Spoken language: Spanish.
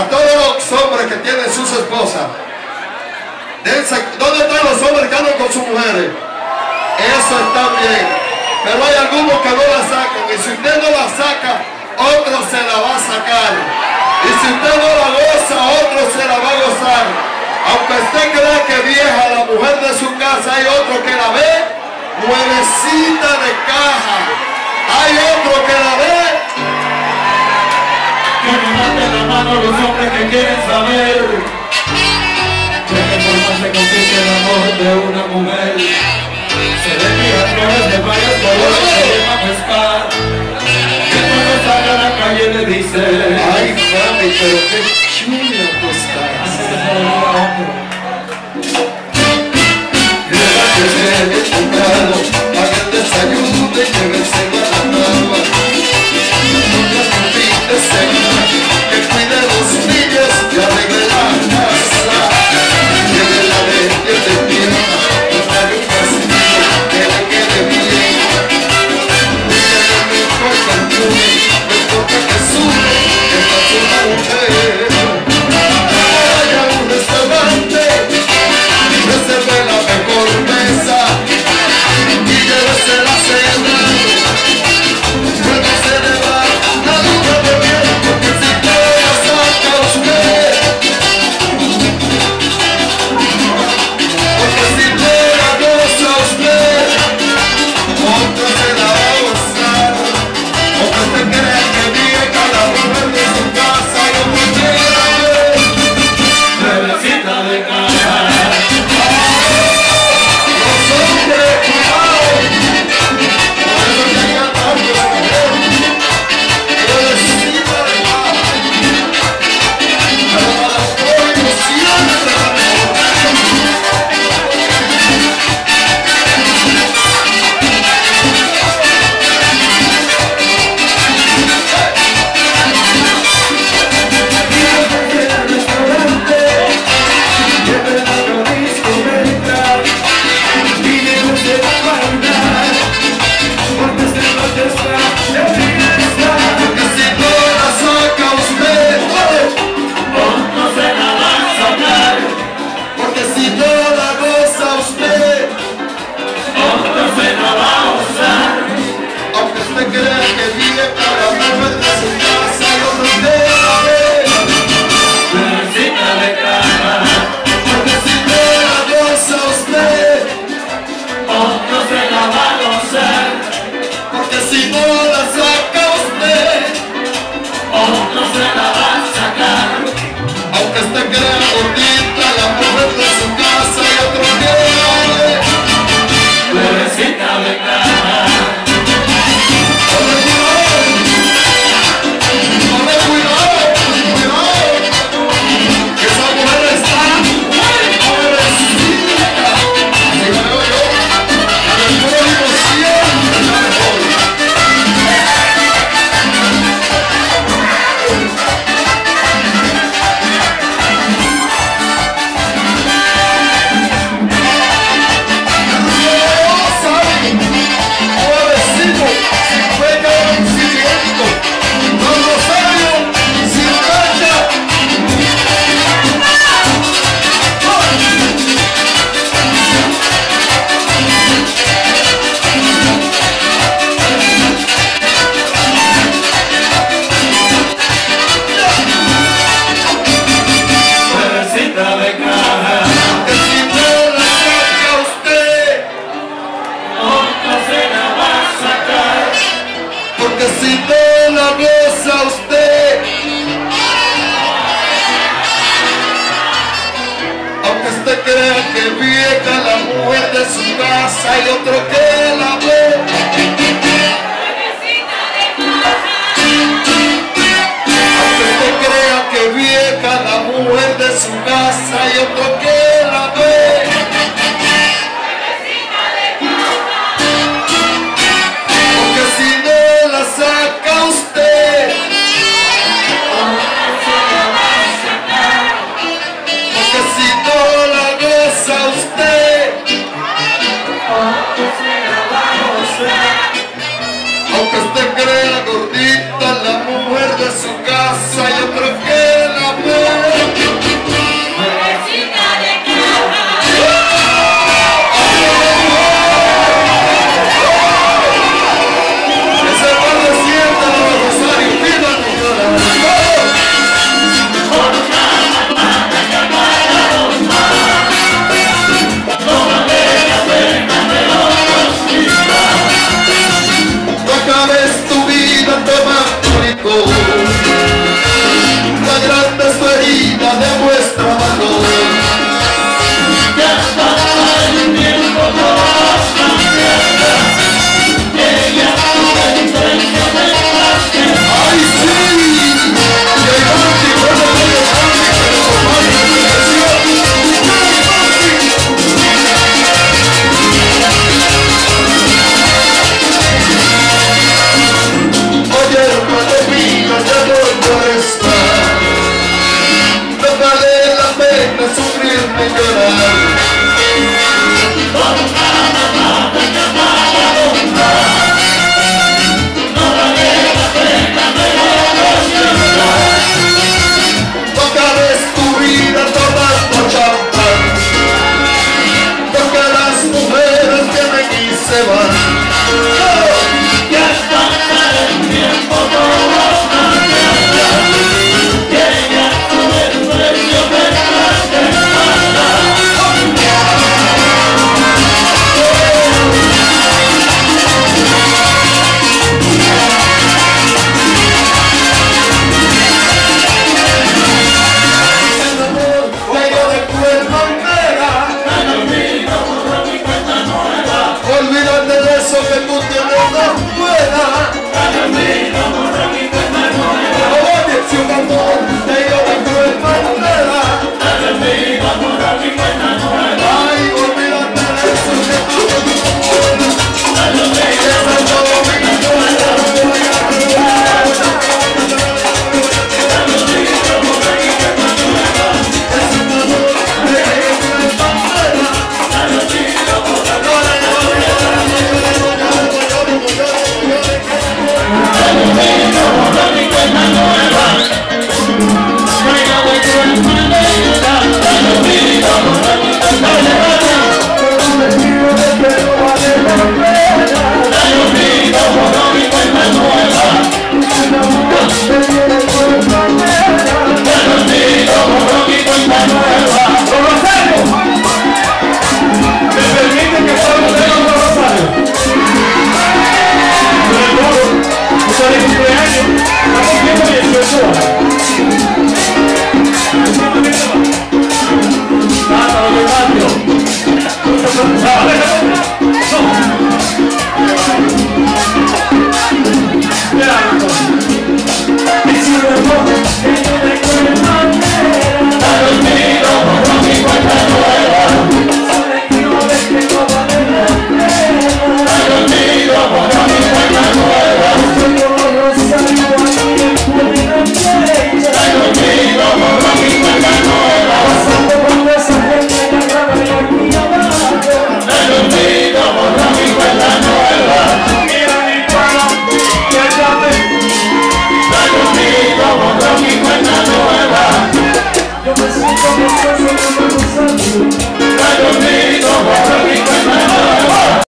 A todos los hombres que tienen sus esposas. ¿Dónde están los hombres que andan con sus mujeres? Eso está bien. Pero hay algunos que no la sacan. Y si usted no la saca, otro se la va a sacar. Y si usted no la goza, otro se la va a gozar. Aunque usted crea que vieja la mujer de su casa, hay otro que la ve nuevecita de caja. Hay otro que la ve. Mano los hombres que quieren saber de qué forma se conquista el amor de una mujer. Se le tiran flores de varios colores, se llama pescar. Y cuando sale a la calle le dice, Ay, mami, pero qué chula tú estás. antes de salir a otro. Levántese temprano, haga el porque si no la goza usted, aunque usted crea que vieja la mujer de su casa y otro que la ve, aunque usted crea que vieja la mujer de su casa y otro que Go! Yo te